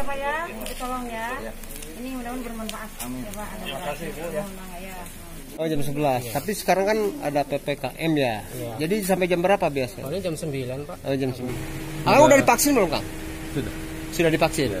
ya Pak ya, tolong ya. Ini mudah-mudahan bermanfaat. Amin. Ya Pak, Terima kasih, Bu, ya. ya. Oh jam 11. Tapi sekarang kan ada PPKM ya. Iya. Jadi sampai jam berapa biasa? Paling jam 9 pak Oh, jam 9. Ah, udah divaksin belum, Kang? Sudah. Sudah divaksin? Oke.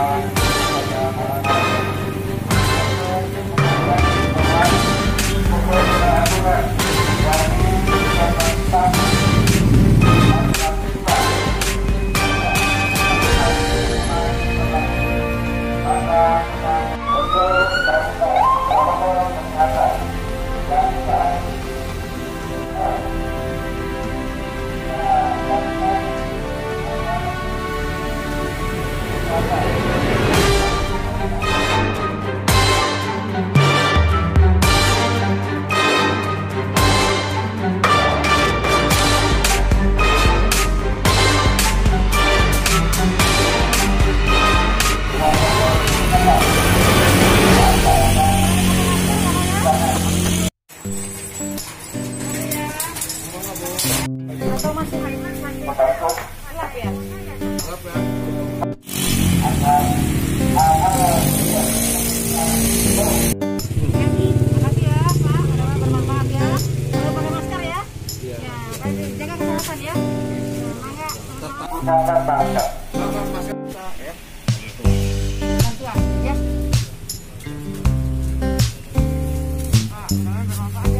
Bantuan ya. Mudah-mudahan bermanfaat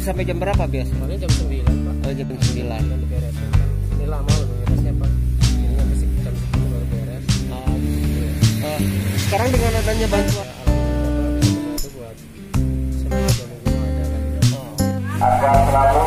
sampai jam berapa biasa? Paling jam 9 pak. Oh jam 9. Dan diberesin kan Ini lama loh beresnya pak. Ini sampai jam 10 baru beres. Oh, eh, sekarang dengan adanya bantuan ada oh,